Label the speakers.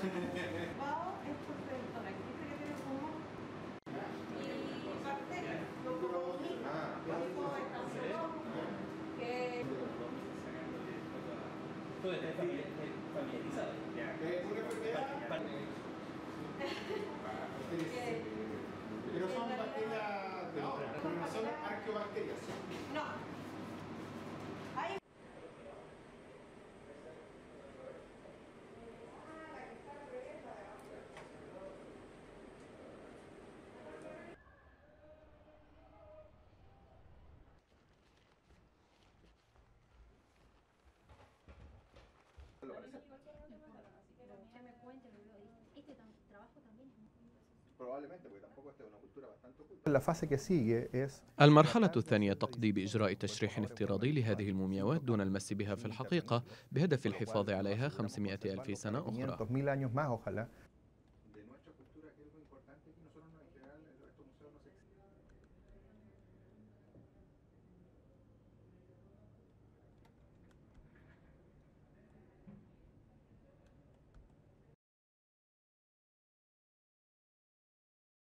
Speaker 1: Vao
Speaker 2: es
Speaker 3: perfecto, la gente que
Speaker 2: tiene
Speaker 3: humo y parte lo
Speaker 4: que
Speaker 3: tú eres familiarizado.
Speaker 4: Pero son bacterias, no, no son arqueobacterias. No.
Speaker 5: المرحلة الثانية تقضي بإجراء تشريح افتراضي لهذه المومياوات دون المس بها في الحقيقة
Speaker 6: بهدف الحفاظ عليها 500 ألف سنة أخرى.